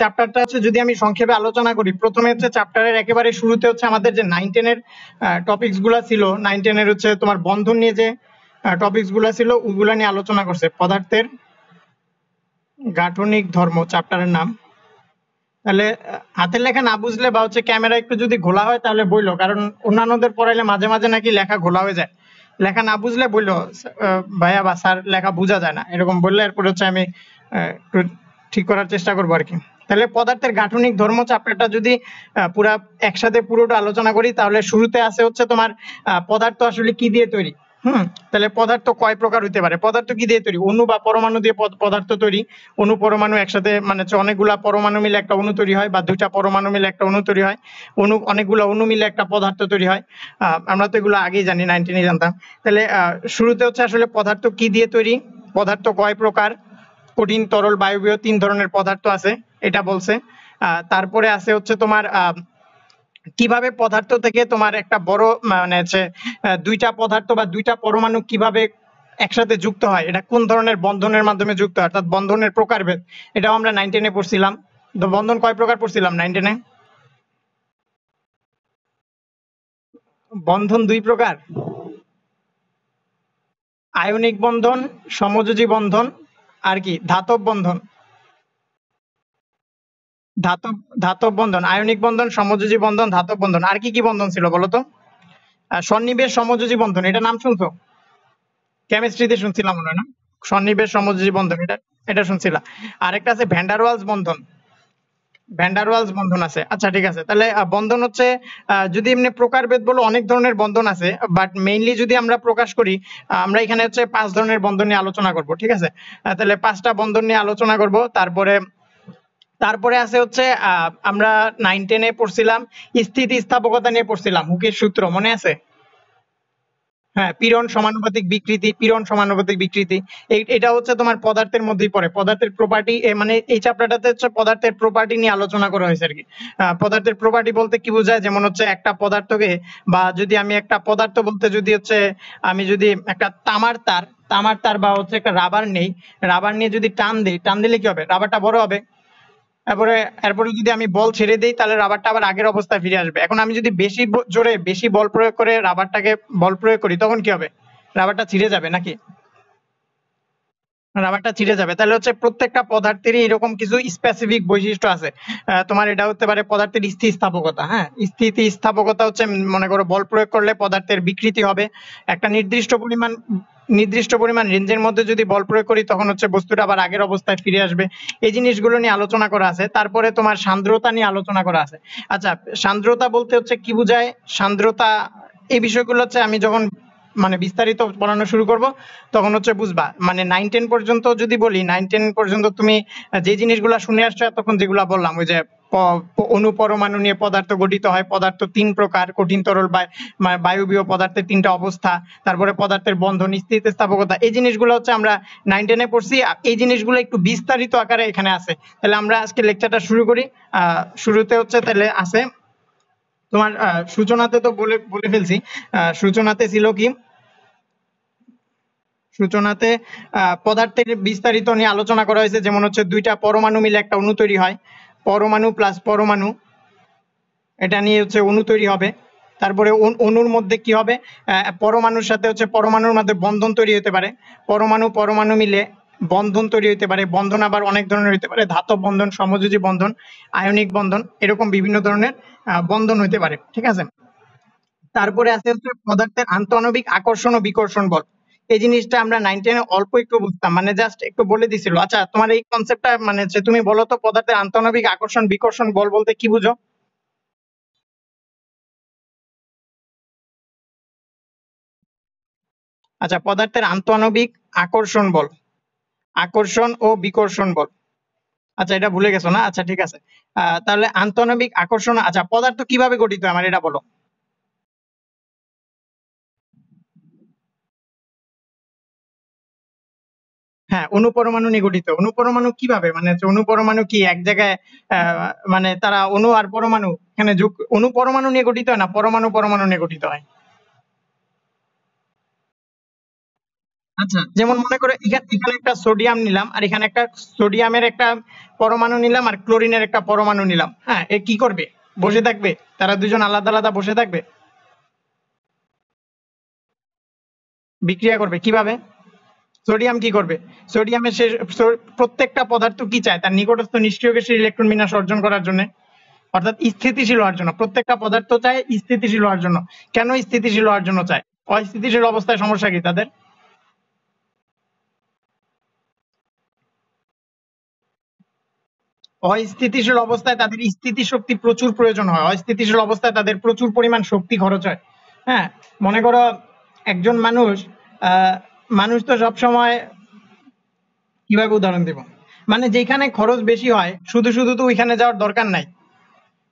চ্যাপ্টারটা হচ্ছে যদি আমি সংক্ষেপে আলোচনা করি, প্রথমে হচ্ছে চ্যাপ্টারের একেবারে শুরুতে হচ্ছে আমাদের যে নাইন টেনের টপিকসগুলা ছিল নাইন টেনের হচ্ছে তোমার বন্ধন নিয়ে যে টপিকসগুলা ছিল, ওগুলা নিয়ে আলোচনা করছে। পদার্থের গাঠনিক ধর্ম চ্যাপ্টারের নাম। তাহলে হাতের লেখা না বুঝলে বা হচ্ছে ক্যামেরা একটু যদি ঘোলা হয় তাহলে বইলো, কারণ অন্যান্যদের পড়াইলে মাঝে মাঝে নাকি লেখা ঘোলা হয়ে যায়। লেখা না বুঝলে বলল ভাইয়া বা স্যার লেখা বোঝা যায় না। এরকম বললে এরপর হচ্ছে আমি একটু ঠিক করার চেষ্টা করব আর কি। তাহলে পদার্থের গাঠনিক ধর্ম চ্যাপ্টারটা যদি পুরা একসাথে পুরোটা আলোচনা করি, তাহলে শুরুতে আছে হচ্ছে তোমার পদার্থ আসলে কি দিয়ে তৈরি? হুম? তাহলে পদার্থ কয় প্রকার হতে পারে? পদার্থ কি দিয়ে তৈরি? অণু বা পরমাণু দিয়ে পদার্থ তৈরি। অণু, পরমাণু একসাথে মানে অনেকগুলা পরমাণু মিলে একটা অণু তৈরি হয় বা দুইটা পরমাণু মিলে একটা অণু তৈরি হয়। অণু, অনেকগুলো অণু মিলে একটা পদার্থ তৈরি হয়। আমরা তো এগুলো আগেই জানি নাইনটিনে জানতাম। তাহলে শুরুতে হচ্ছে আসলে পদার্থ কি দিয়ে তৈরি? পদার্থ কয় প্রকার? কঠিন তরল, বায়বীয় তিন ধরনের পদার্থ আছে, এটা বলছে। তারপরে আছে হচ্ছে তোমার কীভাবে পদার্থ থেকে তোমার একটা বড় মানে হচ্ছে দুইটা পদার্থ বা দুইটা পরমাণু কীভাবে একসাথে যুক্ত হয়, এটা কোন ধরনের বন্ধনের মাধ্যমে যুক্ত হয়, অর্থাৎ বন্ধনের প্রকারভেদ, এটাও আমরা নাইন টেনে পড়ছিলাম। তো বন্ধন কয় প্রকার পড়ছিলাম নাইন টেনে বন্ধন দুই প্রকার। আয়নিক বন্ধন, সমযোজী বন্ধন আর কি, ধাতব বন্ধন। ধাতব ধাতব বন্ধন, আয়নিক বন্ধন, সমযোজী বন্ধন, ধাতব বন্ধন। আর কি কি বন্ধন ছিল বলতো সন্নিবেশ, সমযোজী বন্ধন, এটা নাম শুনছো? কেমিস্ট্রিতে শুনছিলাম মনে হয় না? সন্নিবেশ, সমযোজী বন্ধন, এটা এটা শুনছিলাম আরেকটা আছে ভ্যান্ডারওয়ালস বন্ধন। ভ্যান্ডারওয়ালস বন্ধন আছে। আচ্ছা ঠিক আছে। তাহলে বন্ধন হচ্ছে যদি এমনি প্রকারভেদ বলো, অনেক ধরনের বন্ধন আছে বাট মেইনলি যদি আমরা প্রকাশ করি আমরা এখানে হচ্ছে পাঁচ ধরনের বন্ধন নিয়ে আলোচনা করব, ঠিক আছে? তাহলে পাঁচটা বন্ধন নিয়ে আলোচনা করব। তারপরে তারপরে আছে হচ্ছে আমরা নাইন টেনে পড়ছিলাম, স্থিতিস্থাপকতা নিয়ে পড়ছিলাম, হুকের সূত্র, মনে আছে? হ্যাঁ পীড়ন সমানুপাতিক বিকৃতি, পীড়ন সমানুপাতিক বিকৃতি। এটা হচ্ছে তোমার পদার্থের মধ্যেই পড়ে। পদার্থের প্রপার্টি মানে এই চ্যাপ্টারটাতে হচ্ছে পদার্থের প্রপার্টি নিয়ে আলোচনা করা হয়েছে আর কি। পদার্থের প্রপার্টি বলতে কি বোঝায়? যেমন হচ্ছে একটা পদার্থকে, বা যদি আমি একটা পদার্থ বলতে যদি হচ্ছে, আমি যদি একটা তামার তার তামার তার বা হচ্ছে একটা রাবার নেই রাবার নিয়ে যদি টান দিই, টান দিলে কি হবে? রাবারটা বড় হবে। তারপরে এরপরে যদি আমি বল ছেড়ে দিই, তাহলে রাবারটা আবার আগের অবস্থায় ফিরে আসবে। এখন আমি যদি বেশি জোরে বেশি বল প্রয়োগ করে রাবারটাকে বল প্রয়োগ করি, তখন কি হবে? রাবারটা ছিঁড়ে যাবে নাকি? রাবারটা ছিঁড়ে যাবে। তাহলে হচ্ছে প্রত্যেকটা পদার্থেরই এরকম কিছু স্পেসিফিক বৈশিষ্ট্য আছে। তোমার এটা হতে পারে পদার্থের স্থিতিস্থাপকতা হ্যাঁ? স্থিতিস্থাপকতা হচ্ছে মনে করো বল প্রয়োগ করলে পদার্থের বিকৃতি হবে। একটা নির্দিষ্ট পরিমাণ নির্দিষ্ট পরিমাণ রেঞ্জের মধ্যে যদি বল প্রয়োগ করি, তখন হচ্ছে বস্তুটা আবার আগের অবস্থায় ফিরে আসবে। এই জিনিসগুলো নিয়ে আলোচনা করা আছে। তারপরে তোমার সান্দ্রতা নিয়ে আলোচনা করা আছে। আচ্ছা সান্দ্রতা বলতে হচ্ছে কি বোঝায়? সান্দ্রতা, এই বিষয়গুলো হচ্ছে আমি যখন মানে বিস্তারিত পড়ানো শুরু করব, তখন হচ্ছে বুঝবা মানে নাইন টেন পর্যন্ত যদি বলি নাইন টেন পর্যন্ত তুমি যে জিনিসগুলো শুনে আসছো তখন যেগুলা বললাম, ওই যে অনুপরমাণু নিয়ে পদার্থ গঠিত হয়, পদার্থ তিন প্রকার, কঠিন তরল বায়ুবীয় পদার্থের তিনটা অবস্থা, তারপরে পদার্থের বন্ধন স্থিতিস্থাপকতা এই জিনিসগুলো হচ্ছে আমরা নাইন টেনে পড়ছি এই জিনিসগুলো একটু বিস্তারিত আকারে এখানে আছে। তাহলে আমরা আজকে লেকচারটা শুরু করি, আহ, শুরুতে হচ্ছে তাহলে আছে তোমার সূচনাতে তো বলে বলে ফেলছি। সূচনাতে ছিল কি? সূচনাতে পদার্থের বিস্তারিত নিয়ে আলোচনা করা হয়েছে। যেমন হচ্ছে দুইটা পরমাণু মিলে একটা অণু তৈরি হয়। পরমাণু প্লাস পরমাণু। এটা নিয়ে হচ্ছে অণু তৈরি হবে। তারপরে অণুর মধ্যে কি হবে? পরমাণুর সাথে হচ্ছে পরমাণুর মধ্যে বন্ধন তৈরি হতে পারে। পরমাণু পরমাণু মিলে বন্ধন তৈরি হতে পারে, বন্ধন আবার অনেক ধরনের হতে পারে, ধাতব বন্ধন, সমযোজী বন্ধন, আয়নিক বন্ধন, এরকম বিভিন্ন ধরনের বন্ধন হতে পারে, ঠিক আছে? তারপরে আছে হচ্ছে পদার্থের আন্তঃআণবিক আকর্ষণ ও বিকর্ষণ বল। এই জিনিসটা আমরা নাইন টেনে অল্প একটু বুঝতাম মানে জাস্ট একটু বলে দিছিল। আচ্ছা তোমার এই কনসেপ্টটা মানে তুমি বলো তো পদার্থের আন্তঃআণবিক আকর্ষণ, বিকর্ষণ বল বলতে কি বুঝো? আচ্ছা পদার্থের আন্তঃআণবিক আকর্ষণ বল। আকর্ষণ ও বিকর্ষণ বল। আচ্ছা এটা ভুলে গেছো না? আচ্ছা ঠিক আছে। তাহলে আন্তঃআণবিক আকর্ষণ আচ্ছা পদার্থ কীভাবে গঠিত আমার এটা বলো। হ্যাঁ অনুপরমাণু নিয়ে গঠিত। অনুপরমাণু কীভাবে? মানে অনুপরমাণু কি? এক জায়গায় মানে তারা অণু আর পরমাণু, এখানে যোগ, অনুপরমাণু নিয়ে গঠিত হয় না? পরমাণু পরমাণু নিয়ে গঠিত হয়? আচ্ছা যেমন মনে করো এখানে একটা সোডিয়াম নিলাম, আর এখানে একটা সোডিয়ামের একটা পরমাণু নিলাম, আর ক্লোরিনের একটা পরমাণু নিলাম। হ্যাঁ এ কি করবে? বসে থাকবে? তারা দুজন আলাদা আলাদা বসে থাকবে? বিক্রিয়া করবে কীভাবে? সোডিয়াম কি করবে? সোডিয়ামের সে প্রত্যেকটা পদার্থ কি চায়? তার নিকটস্থ নিষ্ক্রিয় গ্যাসের ইলেকট্রন বিন্যাস অর্জন করার জন্য। অর্থাৎ স্থিতিশীল হওয়ার জন্য। প্রত্যেকটা পদার্থ চায় স্থিতিশীল হওয়ার জন্য। কেন স্থিতিশীল হওয়ার জন্য চায়? অস্থিতিশীল অবস্থায় সমস্যা কি তাদের? অস্থিতিশীল অবস্থায় তাদের স্থিতি শক্তি প্রচুর প্রয়োজন হয়। অস্থিতিশীল অবস্থায় তাদের প্রচুর পরিমাণ শক্তি খরচ হয়। হ্যাঁ মনে করো একজন মানুষ মানুষ তো সবসময় কীভাবে উদাহরণ দেব? মানে যেখানে খরচ বেশি হয়, শুধু শুধু তো ওইখানে যাওয়ার দরকার নাই।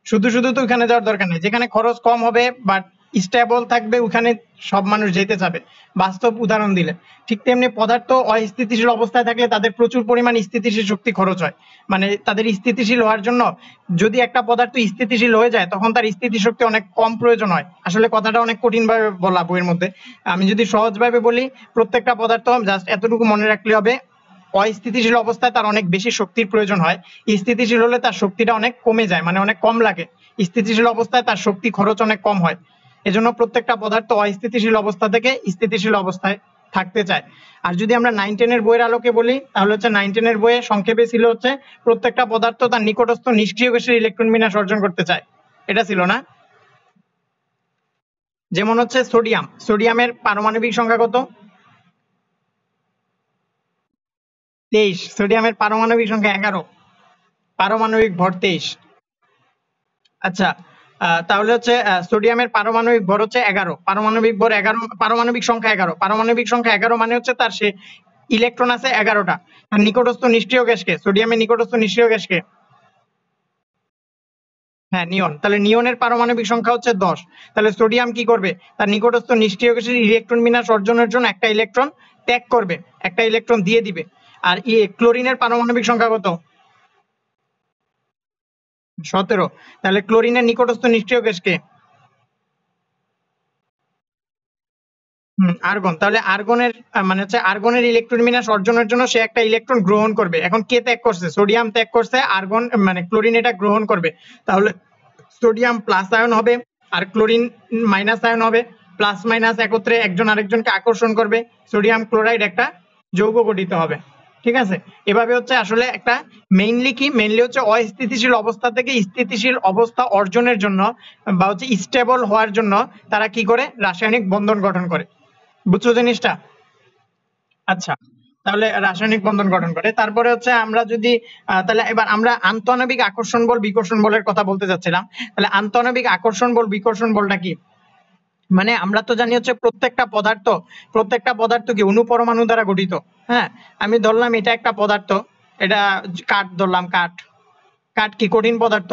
শুধু শুধু তো ওইখানে যাওয়ার দরকার নেই। যেখানে খরচ কম হবে বাট স্টেবল থাকবে, ওখানে সব মানুষ যেতে চাবে। বাস্তব উদাহরণ দিলে ঠিক তেমনি পদার্থ অস্থিতিশীল অবস্থায় থাকলে তাদের প্রচুর পরিমাণ স্থিতিশীল শক্তি খরচ হয়। মানে তাদের স্থিতিশীল হওয়ার জন্য যদি একটা পদার্থ স্থিতিশীল হয়ে যায়, তখন তার স্থিতিশক্তি অনেক কম প্রয়োজন হয়। আসলে কথাটা অনেক কঠিন ভাবে বলা বইয়ের মধ্যে। আমি যদি সহজভাবে বলি, প্রত্যেকটা পদার্থ জাস্ট এতটুকু মনে রাখলে হবে, অস্থিতিশীল অবস্থায় তার অনেক বেশি শক্তির প্রয়োজন হয়। স্থিতিশীল হলে তার শক্তিটা অনেক কমে যায় মানে অনেক কম লাগে। স্থিতিশীল অবস্থায় তার শক্তি খরচ অনেক কম হয়। এজন্য প্রত্যেকটা পদার্থ অস্থিতিশীল অবস্থা থেকে স্থিতিশীল অবস্থায় থাকতে চায়। আর যদি আমরা নাইন টেনের বইয়ের আলোকে বলি, তাহলে হচ্ছে নাইন টেনের বইয়ে সংক্ষেপে ছিল হচ্ছে প্রত্যেকটা পদার্থ তার নিকটস্থ নিষ্ক্রিয় গ্যাসের ইলেকট্রন বিন্যাস অর্জন করতে চায়। এটা ছিল না? যেমন হচ্ছে সোডিয়াম সোডিয়ামের পারমাণবিক সংখ্যা কত? তেইশ। সোডিয়ামের পারমাণবিক সংখ্যা এগারো। পারমাণবিক ভর তেইশ। আচ্ছা তাহলে হচ্ছে সোডিয়ামের পারমাণবিক ভর হচ্ছে এগারো। পারমাণবিক ভর এগারো, পারমাণবিক সংখ্যা এগারো। পারমাণবিক সংখ্যা এগারো মানে হচ্ছে তার সে ইলেকট্রন আছে এগারোটা। আর নিকটস্থ নিষ্ক্রিয় গ্যাসকে, সোডিয়ামের নিকটস্থ নিষ্ক্রিয় গ্যাসকে। হ্যাঁ নিয়ন। তাহলে নিয়নের পারমাণবিক সংখ্যা হচ্ছে দশ। তাহলে সোডিয়াম কি করবে? তার নিকটস্থ নিষ্ক্রিয় গ্যাসের ইলেকট্রন বিন্যাস অর্জনের জন্য একটা ইলেকট্রন ত্যাগ করবে। একটা ইলেকট্রন দিয়ে দিবে। আর ইয়ে ক্লোরিনের পারমাণবিক সংখ্যা কত? সতেরো। তাহলে ক্লোরিনের নিকটস্থ নিষ্ক্রিয় গ্যাস কে? আর্গন। তাহলে আর্গনের মানে হচ্ছে আর্গনের ইলেকট্রন বিন্যাস অর্জনের জন্য সে একটা ইলেকট্রন গ্রহণ করবে। এখন কে ত্যাগ করছে? সোডিয়াম ত্যাগ করছে, আর্গন মানে ক্লোরিন এটা গ্রহণ করবে। তাহলে সোডিয়াম প্লাস আয়ন হবে আর ক্লোরিন মাইনাস আয়ন হবে। প্লাস মাইনাস একত্রে একজন আরেকজনকে আকর্ষণ করবে। সোডিয়াম ক্লোরাইড একটা যৌগ গঠিত হবে। ঠিক আছে? এভাবে হচ্ছে আসলে একটা মেইনলি কি? মেইনলি হচ্ছে অস্থিতিশীল অবস্থা থেকে স্থিতিশীল অবস্থা অর্জনের জন্য বা হচ্ছে স্টেবল হওয়ার জন্য তারা কি করে? রাসায়নিক বন্ধন গঠন করে। বুঝছ জিনিসটা? আচ্ছা তাহলে রাসায়নিক বন্ধন গঠন করে। তারপরে হচ্ছে আমরা যদি তাহলে এবার আমরা আন্তঃনবিক আকর্ষণ বল, বিকর্ষণ বলের কথা বলতে যাচ্ছিলাম তাহলে আন্তঃনবিক আকর্ষণ বল, বিকর্ষণ বলটা কি? মানে আমরা তো জানি হচ্ছে প্রত্যেকটা পদার্থ প্রত্যেকটা পদার্থ কি অনুপরমাণু দ্বারা গঠিত? হ্যাঁ আমি ধরলাম এটা একটা পদার্থ, এটা কাঠ ধরলাম, কাঠ। কাঠ কি কঠিন পদার্থ?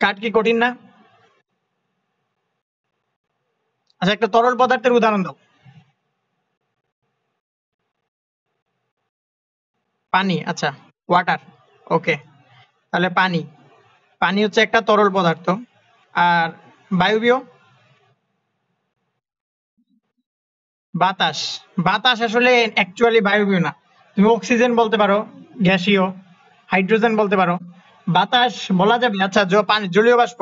কাঠ কি কঠিন না? আচ্ছা একটা তরল পদার্থের উদাহরণ দাও। পানি আচ্ছা ওয়াটার ওকে তাহলে পানি পানি হচ্ছে একটা তরল পদার্থ, আর বায়ুবীয় বাতাস। বাতাস আসলে অ্যাকচুয়ালি বায়ুবীয় না। তুমি অক্সিজেন বলতে পারো, গ্যাসীয় হাইড্রোজেন বলতে পারো। বাতাস বলা যাবে আচ্ছা পানি, জলীয় বাষ্প।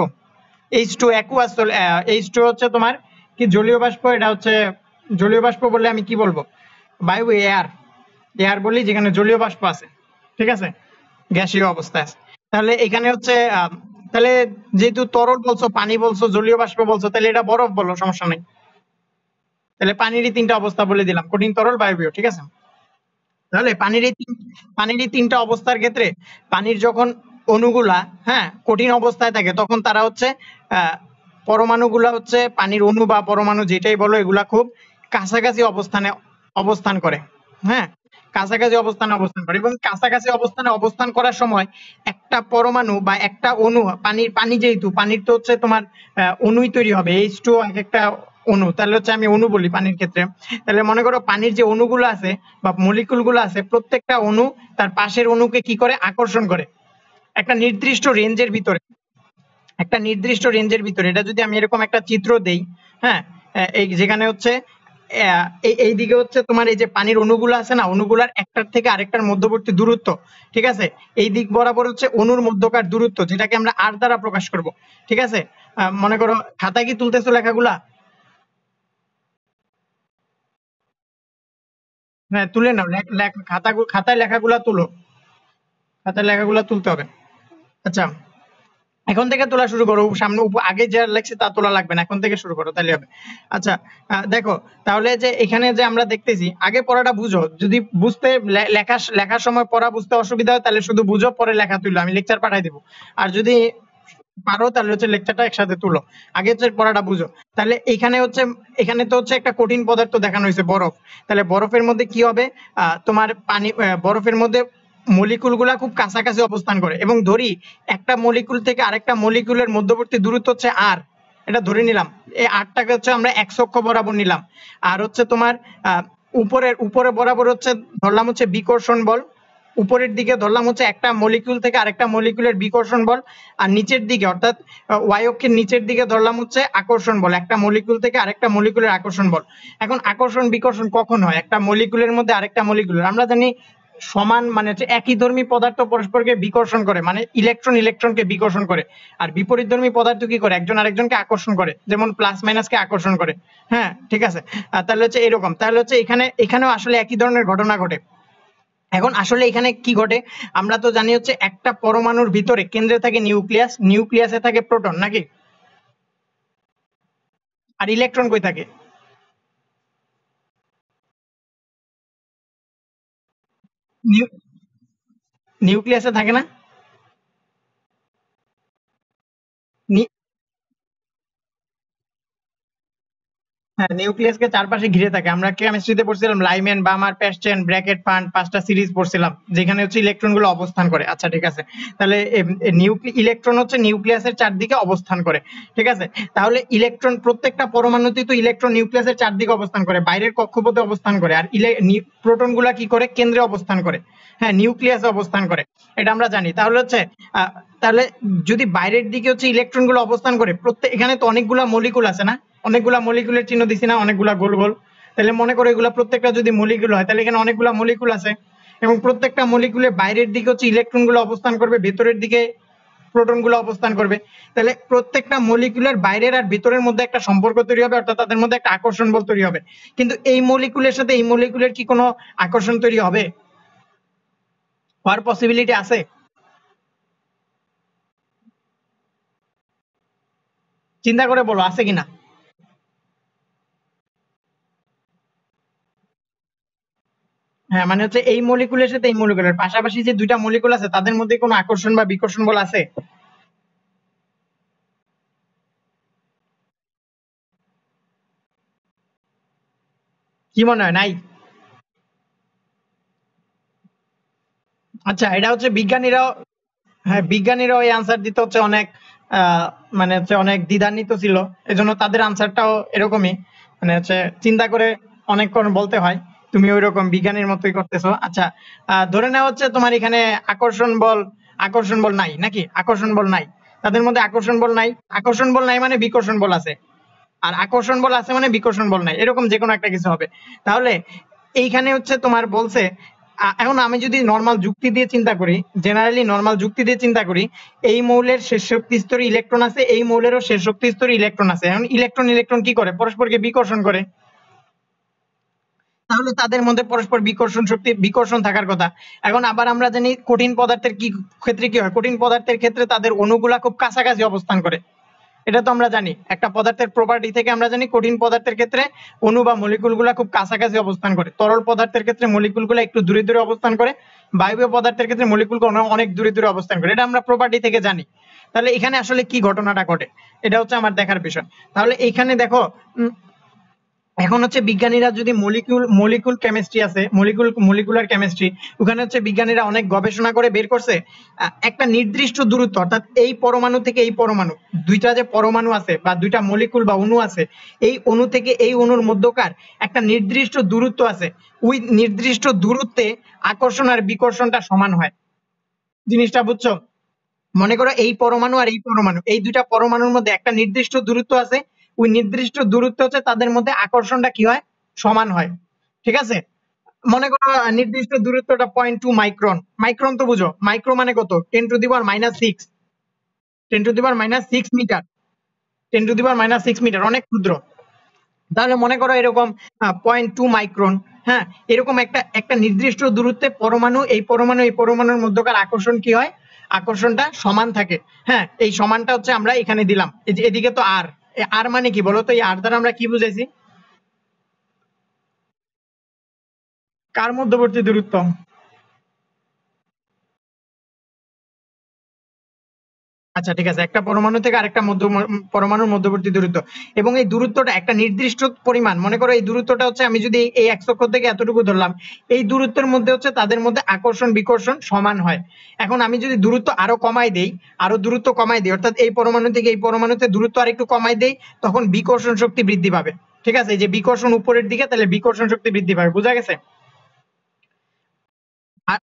H two aqueous H two হচ্ছে তোমার কি জলীয় বাষ্প? এটা হচ্ছে জলীয় বাষ্প বললে আমি কি বলব? বায়ু এয়ার এয়ার বলি যেখানে জলীয় বাষ্প আছে। ঠিক আছে? গ্যাসীয় অবস্থায় আছে। তাহলে এখানে হচ্ছে তাহলে যেহেতু তরল বলছো, পানি বলছো, জলীয় বাষ্প বলছো, তাহলে এটা বরফ বলো, সমস্যা নেই। তাহলে পানিরই তিনটা অবস্থা বলে দিলাম, কঠিন তরল বায়বীয়, ঠিক আছে? তাহলে পানির এই পানির তিনটা অবস্থার ক্ষেত্রে পানির যখন অণুগুলা হ্যাঁ কঠিন অবস্থায় থাকে, তখন তারা হচ্ছে পরমাণুগুলা হচ্ছে পানির অণু বা পরমাণু যেটাই বলো, এগুলা খুব কাছাকাছি অবস্থানে অবস্থান করে হ্যাঁ? কাছাকাছি অবস্থানে অবস্থান করে এবং কাছাকাছি অবস্থানে অবস্থান করার সময় একটা পরমাণু বা একটা অণু, পানির, পানি যেহেতু, পানির তো হচ্ছে তোমার অণুই তৈরি হবে এইচ টু এক একটা অণু। তাহলে হচ্ছে আমি অণু বলি পানির ক্ষেত্রে। তাহলে মনে করো পানির যে অণুগুলো আছে বা মলিকুলগুলো আছে, প্রত্যেকটা অণু তার পাশের অণুকে কি করে? আকর্ষণ করে। একটা নির্দিষ্ট রেঞ্জের ভিতরে। একটা নির্দিষ্ট রেঞ্জের ভিতরে। এটা যদি আমি এরকম একটা চিত্র দেই হ্যাঁ এই যেখানে হচ্ছে এই দিকে হচ্ছে তোমার এই যে পানির অণুগুলো আছে না, অণুগুলার একটার থেকে আরেকটার মধ্যবর্তী দূরত্ব, ঠিক আছে? এই দিক বরাবর হচ্ছে অণুর মধ্যকার দূরত্ব, যেটাকে আমরা আর দ্বারা প্রকাশ করব, ঠিক আছে? মনে করো, খাতায় কি তুলতেছো লেখাগুলা? হ্যাঁ তুলে নাও খাতা খাতায় লেখাগুলা তুলো। খাতায় লেখাগুলা তুলতে হবে। আচ্ছা। এখন থেকে তোলা শুরু করো, সামনে আগে যা লেখছে তা তোলা লাগবে না, এখন থেকে শুরু করো, তাহলে হবে। আচ্ছা দেখো, তাহলে যে এখানে যে আমরা দেখতেছি, আগে পড়াটা বুঝো। যদি বুঝতে লেখা লেখার সময় পড়া বুঝতে অসুবিধা হয়, তাহলে শুধু বুঝো, পরে লেখা তুলো। আমি লেকচার পাঠাই দিব। আর যদি পারো, তাহলে হচ্ছে লেকচারটা একসাথে তুলো। আগে হচ্ছে পড়াটা বুঝো। তাহলে এখানে হচ্ছে, এখানে তো হচ্ছে একটা কঠিন পদার্থ দেখানো হয়েছে, বরফ। তাহলে বরফের মধ্যে কি হবে? তোমার পানি বরফের মধ্যে মলিকুলগুলা খুব কাছাকাছি অবস্থান করে। এবং ধরি, একটা মলিকুল থেকে আরেকটা মলিকুলের মধ্যবর্তী দূরত্ব হচ্ছে আর এটা ধরে নিলাম, এই আরটাকে হচ্ছে আমরা এক অক্ষ বরাবর নিলাম। আর হচ্ছে তোমার উপরের, উপরে বরাবর হচ্ছে ধরলাম হচ্ছে বিকর্ষণ বল। উপরের দিকে ধরলাম হচ্ছে একটা মলিকুল থেকে আরেকটা মলিকুলের বিকর্ষণ বল। আর নিচের দিকে, অর্থাৎ ওয়াই অক্ষের নিচের দিকে ধরলাম হচ্ছে আকর্ষণ বল। একটা মলিকুল থেকে আরেকটা মলিকুলের আকর্ষণ বল। এখন আকর্ষণ বিকর্ষণ কখন হয়? একটা মলিকুলের মধ্যে আরেকটা মলিকুলের আমরা জানি সমান মানে হচ্ছে একই ধর্মী পদার্থ পরস্পরকে বিকর্ষণ করে মানে ইলেকট্রন ইলেকট্রনকে বিকর্ষণ করে। আর বিপরীত ধর্মী পদার্থ কি করে? একজন আরেকজনকে আকর্ষণ করে, যেমন প্লাস মাইনাসকে আকর্ষণ করে। হ্যাঁ ঠিক আছে? তাহলে হচ্ছে এরকম। তাহলে হচ্ছে এখানে, এখানেও আসলে একই ধরনের ঘটনা ঘটে। এখন আসলে এখানে কি ঘটে? আমরা তো জানি হচ্ছে একটা পরমাণুর ভিতরে কেন্দ্রে থাকে নিউক্লিয়াস, নিউক্লিয়াসে থাকে প্রোটন, নাকি? আর ইলেকট্রন কই থাকে? নিউক্লিয়াসে থাকে না হ্যাঁ নিউক্লিয়াসকে চারপাশে ঘিরে থাকে। আমরা কেমিস্ট্রিতে পড়ছিলাম Lyman Balmer Paschen bracket Pfund পাঁচটা সিরিজ পড়ছিলাম, যেখানে হচ্ছে অবস্থান করে। আচ্ছা ঠিক আছে। তাহলে ইলেকট্রন হচ্ছে নিউক্লিয়াসের চারদিকে অবস্থান করে, ঠিক আছে? তাহলে ইলেকট্রন প্রত্যেকটা পরমাণুতে তো ইলেকট্রন নিউক্লিয়াসের চারদিকে অবস্থান করে, বাইরের কক্ষপথে অবস্থান করে, আর কি করে? কেন্দ্রে অবস্থান করে। হ্যাঁ নিউক্লিয়াসে অবস্থান করে, এটা আমরা জানি। তাহলে হচ্ছে তাহলে যদি বাইরের দিকে হচ্ছে ইলেকট্রনগুলো অবস্থান করে, প্রত্যেক, এখানে তো অনেকগুলা মলিকুল আছে না? অনেকগুলা মলিকুলের চিহ্ন দিছি না, অনেকগুলা গোল গোল। তাহলে মনে করো এগুলা প্রত্যেকটা যদি মলিকুল হয়, তাহলে এখানে অনেকগুলা মলিকুল আছে। এবং প্রত্যেকটা মলিকুলের বাইরের দিকে হচ্ছে ইলেকট্রনগুলো অবস্থান করবে, ভেতরের দিকে প্রোটনগুলো অবস্থান করবে। তাহলে প্রত্যেকটা মলিকুলের বাইরের আর ভিতরের মধ্যে একটা সম্পর্ক তৈরি হবে, অর্থাৎ তাদের মধ্যে একটা আকর্ষণ বল তৈরি হবে। কিন্তু এই মলিকুলের সাথে এই মলিকুলের কি কোনো আকর্ষণ তৈরি হবে? হওয়ার পসিবিলিটি আছে? চিন্তা করে বলো, আছে কিনা? হ্যাঁ মানে হচ্ছে এই মলিকুলের সাথে এই মলিকুলের পাশাপাশি যে দুইটা মলিকুল আছে, তাদের মধ্যে কোনো আকর্ষণ বা বিকর্ষণ বল আছে? কি মনে হয়? নাই? আচ্ছা এটা হচ্ছে বিজ্ঞানীরাও হ্যাঁ বিজ্ঞানীরাও এই আনসার দিতে হচ্ছে অনেক মানে হচ্ছে অনেক দ্বিধান্বিত ছিল। এজন্য তাদের আনসারটাও এরকমই। মানে হচ্ছে চিন্তা করে অনেকক্ষণ বলতে হয়। তুমি ওই রকম বিজ্ঞানীর মতোই করতেছো। আচ্ছা ধরে নেওয়া হচ্ছে তোমার এখানে আকর্ষণ বল আকর্ষণ বল নাই, নাকি? আকর্ষণ বল নাই। তাদের মধ্যে আকর্ষণ বল নাই। আকর্ষণ বল নাই মানে বিকর্ষণ বল আছে। আর আকর্ষণ বল আছে মানে বিকর্ষণ বল নাই। এরকম যে কোনো একটা কিছু হবে। তাহলে এইখানে হচ্ছে তোমার বলছে এখন আমি যদি নর্মাল যুক্তি দিয়ে চিন্তা করি জেনারেলি নর্মাল যুক্তি দিয়ে চিন্তা করি, এই মৌলের শেষ শক্তি স্তরে ইলেকট্রন আছে, এই মৌলেরও শেষ শক্তি স্তরে ইলেকট্রন আছে। এখন ইলেকট্রন ইলেকট্রন কি করে? পরস্পরকে বিকর্ষণ করে। তাহলে তাদের মধ্যে পরস্পর বিকর্ষণ শক্তি, বিকর্ষণ থাকার কথা। এখন আবার আমরা জানি কঠিন পদার্থের কি ক্ষেত্রে কি হয়? কঠিন পদার্থের ক্ষেত্রে তাদের অণুগুলা খুব কাছাকাছি অবস্থান করে। এটা তো আমরা জানি। একটা পদার্থের প্রপার্টি থেকে আমরা জানি কঠিন পদার্থের ক্ষেত্রে অণু বা মলিকুলগুলা খুব কাছাকাছি অবস্থান করে। তরল পদার্থের ক্ষেত্রে মলিকুলগুলা একটু দূরে দূরে অবস্থান করে। বায়বীয় পদার্থের ক্ষেত্রে মলিকুল অনেক দূরে দূরে অবস্থান করে। এটা আমরা প্রপার্টি থেকে জানি। তাহলে এখানে আসলে কি ঘটনাটা ঘটে? এটা হচ্ছে আমার দেখার বিষয়। তাহলে এখানে দেখো এখন হচ্ছে বিজ্ঞানীরা যদি মলিকুল মলিকুল কেমিস্ট্রি আছে মলিকুল মলিকুলার কেমিস্ট্রি ওখানে হচ্ছে বিজ্ঞানীরা অনেক গবেষণা করে বের করছে একটা নির্দিষ্ট দূরত্ব, অর্থাৎ এই পরমাণু থেকে এই পরমাণু, দুইটা যে পরমাণু আছে বা দুইটা মলিকুল বা অণু আছে, এই অণু থেকে এই অণুর মধ্যকার একটা নির্দিষ্ট দূরত্ব আছে, ওই নির্দিষ্ট দূরত্বে আকর্ষণ আর বিকর্ষণটা সমান হয়। জিনিসটা বুঝছ? মনে করো এই পরমাণু আর এই পরমাণু, এই দুইটা পরমাণুর মধ্যে একটা নির্দিষ্ট দূরত্ব আছে ওই নির্দিষ্ট দূরত্ব হচ্ছে তাদের মধ্যে আকর্ষণটা কি হয়? সমান হয়। ঠিক আছে? মনে করো নির্দিষ্ট দূরত্বটা পয়েন্ট টু মাইক্রন মাইক্রন তো বুঝো? মাইক্রো মানে কত? Ten to the power minus six ten to the power minus six metre ten to the power minus six metre অনেক ক্ষুদ্র। তাহলে মনে করো এরকম পয়েন্ট টু মাইক্রন হ্যাঁ? এরকম একটা একটা নির্দিষ্ট দূরত্বে পরমাণু, এই পরমাণু, এই পরমাণুর মধ্যকার আকর্ষণ কি হয়? আকর্ষণটা সমান থাকে। হ্যাঁ? এই সমানটা হচ্ছে আমরা এখানে দিলাম। এদিকে তো আর আর মানে কি বলতো এই আর দ্বারা আমরা কি বুঝাইছি? কার মধ্যবর্তী দূরত্ব? আচ্ছা ঠিক আছে। একটা পরমাণু থেকে আরেকটা মধ্য পরমাণুর মধ্যবর্তী দূরত্ব। এবং এই দূরত্বটা একটা নির্দিষ্ট পরিমাণ, মনে করো এই দূরত্বটা হচ্ছে আমি যদি এই এক অক্ষ থেকে এতটুকু ধরলাম, এই দূরত্বের মধ্যে হচ্ছে তাদের মধ্যে আকর্ষণ, বিকর্ষণ সমান হয়। এখন আমি যদি দূরত্ব আরও কমাই দেই, আরও দূরত্ব কমাই দিই, অর্থাৎ এই পরমাণু থেকে এই পরমাণুতে দূরত্ব আর একটু কমাই দেই, তখন বিকর্ষণ শক্তি বৃদ্ধি পাবে। ঠিক আছে? যে বিকর্ষণ উপরের দিকে, তাহলে বিকর্ষণ শক্তি বৃদ্ধি পাবে। বোঝা গেছে?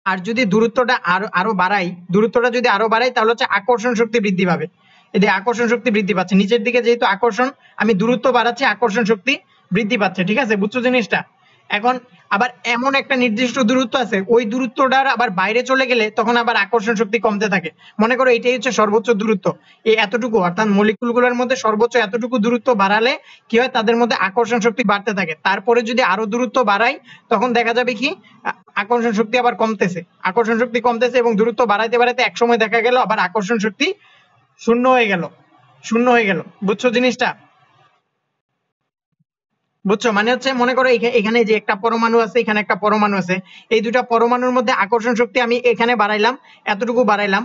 আর যদি দূরত্বটা আরও আরও বাড়াই, দূরত্বটা যদি আরও বাড়াই, তাহলে হচ্ছে আকর্ষণ শক্তি বৃদ্ধি পাবে। এই আকর্ষণ শক্তি বৃদ্ধি পাচ্ছে, নিচের দিকে যেহেতু আকর্ষণ, আমি দূরত্ব বাড়াচ্ছি, আকর্ষণ শক্তি বৃদ্ধি পাচ্ছে, ঠিক আছে? বুঝছ জিনিসটা? এখন আবার এমন একটা নির্দিষ্ট দূরত্ব আছে, ওই দূরত্বটার আবার বাইরে চলে গেলে তখন আবার আকর্ষণ শক্তি কমতে থাকে। মনে করো এটাই হচ্ছে সর্বোচ্চ দূরত্ব। এই এতটুকু, অর্থাৎ মলিকুলগুলোর মধ্যে সর্বোচ্চ এতটুকু দূরত্ব বাড়ালে কি হয়? তাদের মধ্যে আকর্ষণ শক্তি বাড়তে থাকে। তারপরে যদি আরও দূরত্ব বাড়াই, তখন দেখা যাবে কি? আকর্ষণ শক্তি আবার কমতেছে। আকর্ষণ শক্তি কমতেছে এবং দূরত্ব বাড়াইতে বাড়াইতে একসময় দেখা গেল আবার আকর্ষণ শক্তি শূন্য হয়ে গেল। শূন্য হয়ে গেল। বুঝছ জিনিসটা? বুঝছ? মানে হচ্ছে মনে করো এখানে যে একটা পরমাণু আছে, এখানে একটা পরমাণু আছে। এই দুটা পরমাণুর মধ্যে আকর্ষণ শক্তি আমি এখানে বাড়াইলাম, এতটুকু বাড়াইলাম।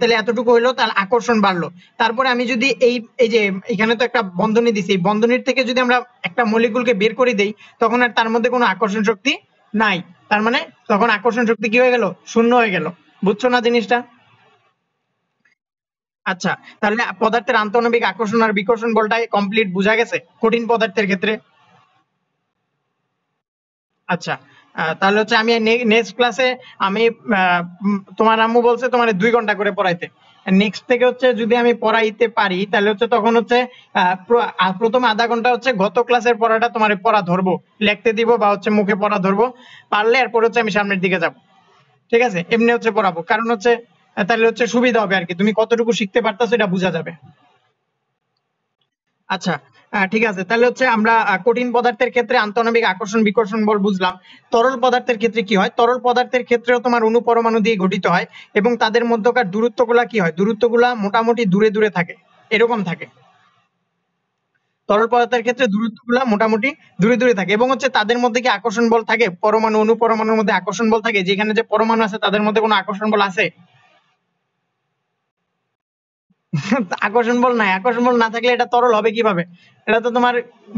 তাহলে এতটুকু হইল, তাহলে আকর্ষণ বাড়লো। তারপরে আমি যদি এই এই যে এখানে তো একটা বন্ধনী দিছি বন্ধনীর থেকে যদি আমরা একটা মলিকুলকে বের করে দেই, তখন আর তার মধ্যে কোনো আকর্ষণ শক্তি নাই। তার মানে তখন আকর্ষণ শক্তি কি হয়ে গেল? শূন্য হয়ে গেল। বুঝছ না জিনিসটা? আচ্ছা তাহলে পদার্থের আন্তঃনবিক আকর্ষণ আর বিকর্ষণ বলটাই কমপ্লিট বোঝা গেছে কঠিন পদার্থের ক্ষেত্রে। আচ্ছা তাহলে হচ্ছে আমি নেক্সট ক্লাসে আমি তোমার আম্মু বলছে তোমার দুই ঘণ্টা করে পড়াইতে। নেক্সট থেকে হচ্ছে যদি আমি পড়াইতে পারি, তাহলে হচ্ছে তখন হচ্ছে প্রথম আধা ঘণ্টা হচ্ছে গত ক্লাসের পড়াটা তোমার পড়া ধরবো, লিখতে দিব বা হচ্ছে মুখে পড়া ধরবো। পারলে এরপর হচ্ছে আমি সামনের দিকে যাব। ঠিক আছে? এমনি হচ্ছে পড়াবো। কারণ হচ্ছে তাহলে হচ্ছে সুবিধা হবে আর কি। তুমি কতটুকু শিখতে পারতেছো এটা বোঝা যাবে। আচ্ছা ঠিক আছে। তাহলে হচ্ছে আমরা কঠিন পদার্থের ক্ষেত্রে আন্তঃনবিক আকর্ষণ, বিকর্ষণ বল বুঝলাম। তরল পদার্থের ক্ষেত্রে কি হয়? তরল পদার্থের ক্ষেত্রেও তোমার অণু পরমাণু দিয়ে গঠিত হয় এবং তাদের মধ্যকার দূরত্বগুলা কি হয়? দূরত্বগুলা মোটামুটি দূরে দূরে থাকে, এরকম থাকে। তরল পদার্থের ক্ষেত্রে দূরত্বগুলা মোটামুটি দূরে দূরে থাকে এবং হচ্ছে তাদের মধ্যে কি আকর্ষণ বল থাকে? পরমাণু, অণু পরমাণুর মধ্যে আকর্ষণ বল থাকে? যেখানে যে পরমাণু আছে, তাদের মধ্যে কোনো আকর্ষণ বল আছে? আকর্ষণ বল নাই, আকর্ষণ বল না থাকলে এটা তরল হবে কীভাবে? এটা তো তোমার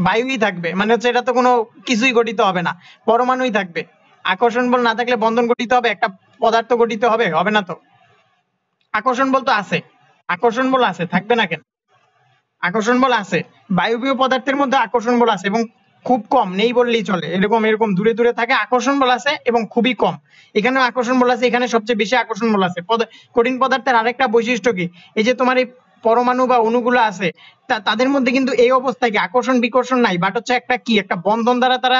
বায়ুই থাকবে মানে হচ্ছে এটা তো কোনো কিছুই গঠিত হবে না, পরমাণুই থাকবে। আকর্ষণ বল না থাকলে বন্ধন গঠিত হবে, একটা পদার্থ গঠিত হবে হবে না তো। আকর্ষণ বল তো আছে, আকর্ষণ বল আছে, থাকবে না কেন? আকর্ষণ বল আছে, বায়ুবীয় পদার্থের মধ্যে আকর্ষণ বল আছে এবং খুব কম, নেই বললেই চলে। এরকম এরকম দূরে দূরে থাকে, আকর্ষণ বল আছে এবং খুবই কম। এখানেও আকর্ষণ বল আছে, এখানে সবচেয়ে বেশি আকর্ষণ বল আছে। কঠিন পদার্থের আরেকটা বৈশিষ্ট্য কি? এই যে তোমার এই পরমাণু বা অণুগুলো আছে তাদের মধ্যে কিন্তু এই অবস্থায় কি? আকর্ষণ, বিকর্ষণ নাই। বাট হচ্ছে একটা কি? একটা বন্ধন দ্বারা তারা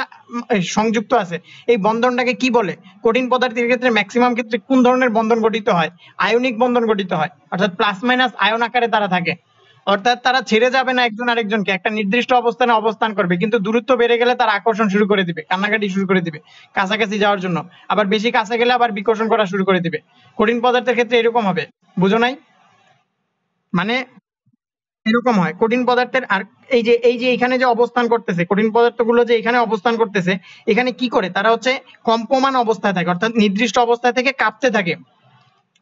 সংযুক্ত আছে। এই বন্ধনটাকে কি বলে? কঠিন পদার্থের ক্ষেত্রে ম্যাক্সিমাম ক্ষেত্রে কোন ধরনের বন্ধন গঠিত হয়? আয়নিক বন্ধন গঠিত হয়। অর্থাৎ প্লাস মাইনাস আয়ন আকারে তারা থাকে। অর্থাৎ তারা ছেড়ে যাবে না একজন আরেকজনকে, একটা নির্দিষ্ট অবস্থানে অবস্থান করবে, কিন্তু দূরত্ব বেড়ে গেলে তারা আকর্ষণ শুরু করে দিবে, কান্নাকাটি শুরু করে দিবে, কাছাকাছি যাওয়ার জন্য। আবার বেশি কাছে গেলে আবার বিকর্ষণ করা শুরু করে দিবে। কঠিন পদার্থের ক্ষেত্রে এরকম হবে। বুঝো নাই? মানে এরকম হয়। কঠিন পদার্থের আর এই যে এই যে এখানে যে অবস্থান করতেছে, কঠিন পদার্থগুলো যে এখানে অবস্থান করতেছে, এখানে কি করে? তারা হচ্ছে কম্পমান অবস্থায় থাকে, অর্থাৎ নির্দিষ্ট অবস্থায় থেকে কাঁপতে থাকে।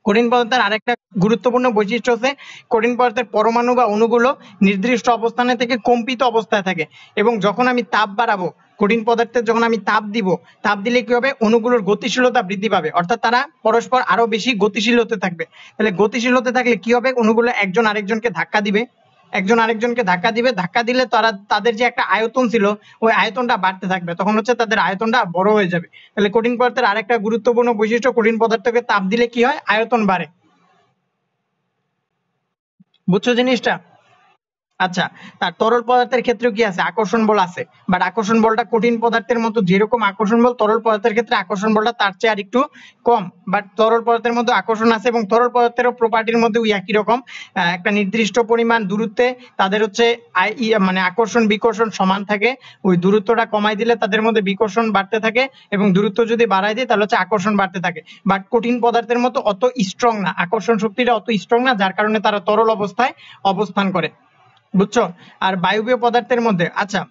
কঠিন পদার্থের আরেকটা গুরুত্বপূর্ণ বৈশিষ্ট্য হচ্ছে, কঠিন পদার্থের পরমাণু বা অণুগুলো নির্দিষ্ট অবস্থানে থেকে কম্পিত অবস্থায় থাকে এবং যখন আমি তাপ বাড়াবো, কঠিন পদার্থের যখন আমি তাপ দিব, তাপ দিলে কি হবে? অণুগুলোর গতিশীলতা বৃদ্ধি পাবে। অর্থাৎ তারা পরস্পর আরও বেশি গতিশীল হতে থাকবে। তাহলে গতিশীল হতে থাকলে কি হবে? অণুগুলো একজন আরেকজনকে ধাক্কা দিবে। একজন আরেকজনকে ধাক্কা দিবে, ধাক্কা দিলে তারা, তাদের যে একটা আয়তন ছিল, ওই আয়তনটা বাড়তে থাকবে। তখন হচ্ছে তাদের আয়তনটা বড় হয়ে যাবে। তাহলে কঠিন পদার্থের আরেকটা গুরুত্বপূর্ণ বৈশিষ্ট্য, কঠিন পদার্থকে তাপ দিলে কি হয়? আয়তন বাড়ে। বুঝছ জিনিসটা? আচ্ছা তার তরল পদার্থের ক্ষেত্রে কি আছে? আকর্ষণ বল আছে। বাট আকর্ষণ বলটা কঠিন পদার্থের মতো, যেরকম আকর্ষণ বল, তরল পদার্থের ক্ষেত্রে আকর্ষণ বলটা তার চেয়ে আর একটু কম। বাট তরল পদার্থের মধ্যে আকর্ষণ আছে এবং তরল পদার্থের প্রপার্টির মধ্যে ওই একই রকম। একটা নির্দিষ্ট পরিমাণ দূরত্বে তাদের হচ্ছে মানে আকর্ষণ, বিকর্ষণ সমান থাকে। ওই দূরত্বটা কমাই দিলে তাদের মধ্যে বিকর্ষণ বাড়তে থাকে এবং দূরত্ব যদি বাড়াই দিই তাহলে হচ্ছে আকর্ষণ বাড়তে থাকে। বাট কঠিন পদার্থের মতো অত স্ট্রং না। আকর্ষণ শক্তিটা অত স্ট্রং না, যার কারণে তারা তরল অবস্থায় অবস্থান করে। বুঝছ? আর বায়বীয় পদার্থের মধ্যে আচ্ছা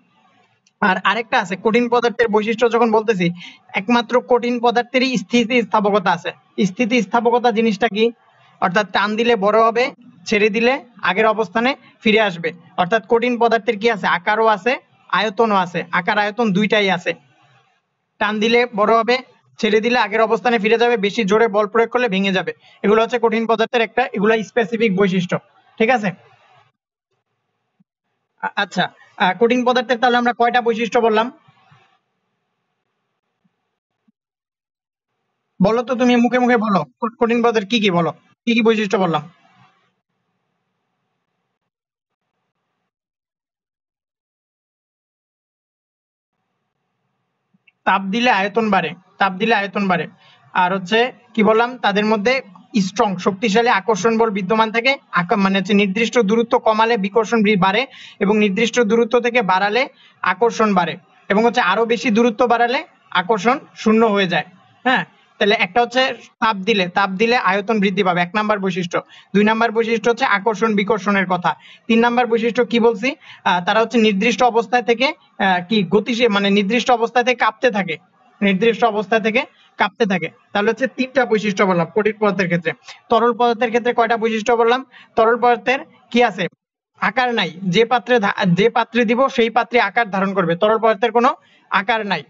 আর আরেকটা আছে, কঠিন পদার্থের বৈশিষ্ট্য যখন বলতেছি, একমাত্র কঠিন পদার্থেরই স্থিতি স্থাপকতা আছে। স্থিতি স্থাপকতা জিনিসটা কি? অর্থাৎ টান দিলে বড় হবে, ছেড়ে দিলে আগের অবস্থানে ফিরে আসবে। অর্থাৎ কঠিন পদার্থের কি আছে? আকারও আছে, আয়তনও আছে। আকার, আয়তন দুইটাই আছে। টান দিলে বড় হবে, ছেড়ে দিলে আগের অবস্থানে ফিরে যাবে, বেশি জোরে বল প্রয়োগ করলে ভেঙে যাবে। এগুলো হচ্ছে কঠিন পদার্থের একটা, এগুলো স্পেসিফিক বৈশিষ্ট্য। ঠিক আছে? আচ্ছা কঠিন পদার্থের তাহলে আমরা কয়টা বৈশিষ্ট্য বললাম? বলো তো তুমি মুখে মুখে বলো কঠিন পদার্থের কি কি বলো, কি কি বৈশিষ্ট্য বললাম? তাপ দিলে আয়তন বাড়ে, তাপ দিলে আয়তন বাড়ে। আর হচ্ছে কি বললাম, তাদের মধ্যে স্ট্রং শক্তিশালী আকর্ষণ বল বিদ্যমান থাকে। মানে হচ্ছে নির্দিষ্ট দূরত্ব কমালে বিকর্ষণ বাড়ে এবং নির্দিষ্ট দূরত্ব থেকে বাড়ালে আকর্ষণ বাড়ে এবং হচ্ছে আরও বেশি দূরত্ব বাড়ালে আকর্ষণ শূন্য হয়ে যায়। হ্যাঁ? তাহলে একটা হচ্ছে তাপ দিলে তাপ দিলে আয়তন বৃদ্ধি পাবে। এক নাম্বার বৈশিষ্ট্য। দুই নাম্বার বৈশিষ্ট্য হচ্ছে আকর্ষণ বিকর্ষণের কথা। তিন নাম্বার বৈশিষ্ট্য কি বলছি? তারা হচ্ছে নির্দিষ্ট অবস্থায় থেকে কি গতিশীল মানে নির্দিষ্ট অবস্থায় থেকে কাঁপতে থাকে। নির্দিষ্ট অবস্থা থেকে কাঁপতে থাকে। তাহলে হচ্ছে তিনটা বৈশিষ্ট্য বললাম, কঠিন পদার্থের ক্ষেত্রে। তরল পদার্থের ক্ষেত্রে কয়টা বৈশিষ্ট্য বললাম? তরল পদার্থের কি আছে? আকার নাই। যে পাত্রে যে পাত্রে দিব, সেই পাত্রে আকার ধারণ করবে। তরল পদার্থের কোনো আকার নাই।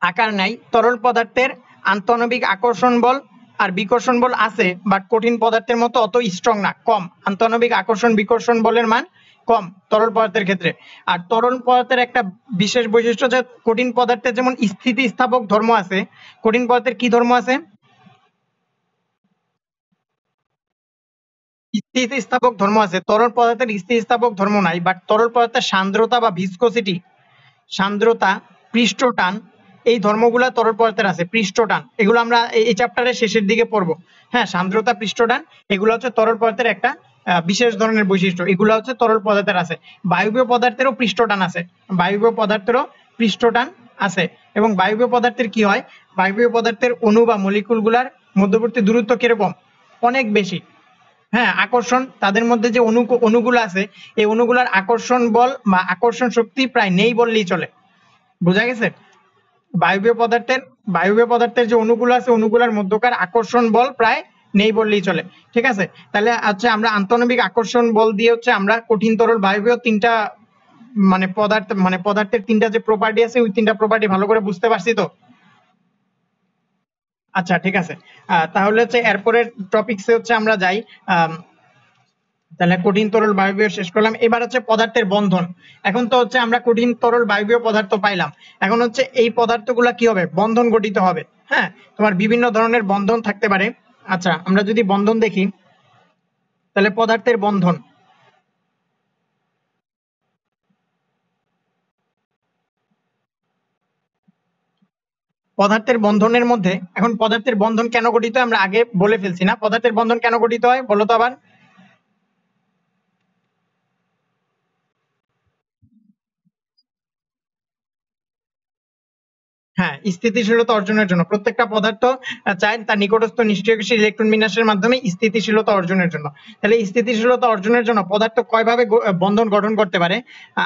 আকার নাই। তরল পদার্থের আন্তনবিক আকর্ষণ বল আর বিকর্ষণ বল আছে বাট কঠিন পদার্থের মতো অত স্ট্রং না, কম। আন্তনবিক আকর্ষণ বিকর্ষণ বলের মান কম তরল পদার্থের ক্ষেত্রে। আর তরল পদার্থের একটা বিশেষ বৈশিষ্ট্য যে কঠিন পদার্থের যেমন স্থিতিস্থাপক ধর্ম আছে, কঠিন পদার্থের কি ধর্ম আছে? স্থিতিস্থাপক ধর্ম আছে। তরল পদার্থের স্থিতিস্থাপক ধর্ম নাই বাট তরল পদার্থের সান্দ্রতা বা ভিসকোসিটি সান্দ্রতা, পৃষ্ঠটান, এই ধর্মগুলা তরল পদার্থের আছে, পৃষ্ঠটান। এগুলো আমরা এই চ্যাপ্টারের শেষের দিকে পড়ব। হ্যাঁ সান্দ্রতা, পৃষ্ঠটান, এগুলো হচ্ছে তরল পদার্থের একটা বিশেষ ধরনের বৈশিষ্ট্য। এগুলো হচ্ছে তরল পদার্থের আছে। বায়ুবীয় পদার্থেরও পৃষ্ঠটান আছে। বায়ুবীয় পদার্থেরও পৃষ্ঠটান আছে। এবং বায়ুবীয় পদার্থের কি হয়? বায়ুবীয় পদার্থের অণু বা মলিকুলগুলার মধ্যবর্তী দূরত্ব কীরকম? অনেক বেশি। হ্যাঁ আকর্ষণ, তাদের মধ্যে যে অণু অণুগুলো আছে, এই অণুগুলার আকর্ষণ বল বা আকর্ষণ শক্তি প্রায় নেই বললেই চলে। বোঝা গেছে? বায়ুবীয় পদার্থের বায়ুবীয় পদার্থের যে অণুগুলো আছে, অণুগুলার মধ্যকার আকর্ষণ বল প্রায় নেই বললেই চলে। ঠিক আছে? তাহলে হচ্ছে আমরা আন্তনবিক আকর্ষণ বল দিয়ে হচ্ছে আমরা কঠিন তরল বায়বীয় তিনটা মানে পদার্থ মানে পদার্থের তিনটা যে প্রপার্টি আছে, ওই তিনটা প্রপার্টি ভালো করে বুঝতে পারছি তো? আচ্ছা ঠিক আছে। তাহলে হচ্ছে এরপরের টপিকসে হচ্ছে আমরা যাই। তাহলে কঠিন তরল বায়বীয় শেষ করলাম। এবার হচ্ছে পদার্থের বন্ধন। এখন তো হচ্ছে আমরা কঠিন তরল বায়বীয় পদার্থ পাইলাম। এখন হচ্ছে এই পদার্থগুলা কি হবে? বন্ধন গঠিত হবে। হ্যাঁ? তোমার বিভিন্ন ধরনের বন্ধন থাকতে পারে। আচ্ছা আমরা যদি বন্ধন দেখি, তাহলে পদার্থের বন্ধন। পদার্থের বন্ধনের মধ্যে, এখন পদার্থের বন্ধন কেন গঠিত আমরা আগে বলে ফেলছি না। পদার্থের বন্ধন কেন গঠিত হয়? বলো তো আবার। হ্যাঁ স্থিতিশীলতা অর্জনের জন্য। প্রত্যেকটা পদার্থ চায় তার নিকটস্থ নিষ্ক্রিয়শীল ইলেকট্রন বিন্যাসের মাধ্যমে স্থিতিশীলতা অর্জনের জন্য। তাহলে স্থিতিশীলতা অর্জনের জন্য পদার্থ কয়ভাবে বন্ধন গঠন করতে পারে?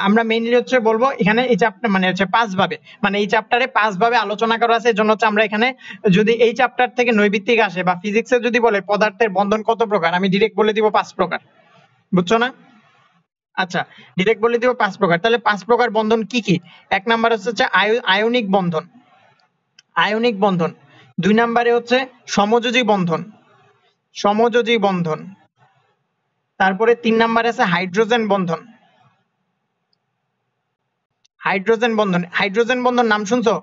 আমরা মেইনলি হচ্ছে বলব এখানে এই চ্যাপ্টার মানে হচ্ছে পাঁচ ভাবে মানে এই চ্যাপ্টারে পাঁচ ভাবে আলোচনা করা আছে জন্য হচ্ছে আমরা এখানে যদি এই চ্যাপ্টার থেকে নৈবিত্তিক আসে বা ফিজিক্সে যদি বলে পদার্থের বন্ধন কত প্রকার, আমি ডিরেক্ট বলে দিব পাঁচ প্রকার। বুঝছ না? আচ্ছা ডিরেক্ট বলে দিব পাঁচ প্রকার। তাহলে পাঁচ প্রকার বন্ধন কি কি? এক নাম্বার হচ্ছে আয়নিক বন্ধন। আয়নিক বন্ধন। দুই নাম্বারে হচ্ছে সমযোজী বন্ধন। সমযোজী বন্ধন। তারপরে তিন নাম্বারে আছে হাইড্রোজেন বন্ধন। হাইড্রোজেন বন্ধন। হাইড্রোজেন বন্ধন নাম শুনছো?